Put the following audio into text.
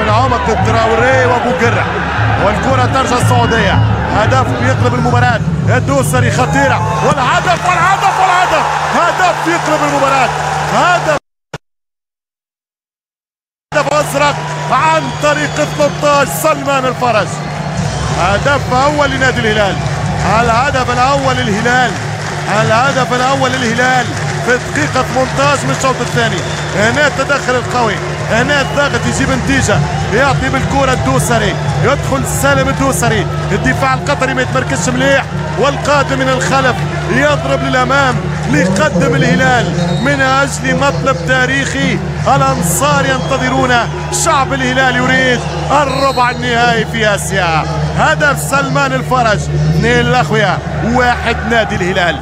في العمق التراوري وابو قرع. والكرة ترجع السعودية. هدف يقلب المباراة. الدوسري خطيره والهدف والهدف والهدف. هدف يقلب المباراة. هدف. هدف أزرق عن طريق 13 سلمان الفرج. هدف أول لنادي الهلال. الهدف الأول للهلال. الهدف الأول للهلال. في الدقيقة 18 من الشوط الثاني. هنا التدخل القوي. هنا الضغط يجيب نتيجة يعطي بالكرة الدوسري. يدخل سالم الدوسري. الدفاع القطري ما يتمركزش مليح. والقادم من الخلف يضرب للأمام. ليقدم الهلال من أجل مطلب تاريخي. الأنصار ينتظرون. شعب الهلال يريد الربع النهائي في آسيا. هدف سلمان الفرج. اثنين الاخويا واحد نادي الهلال.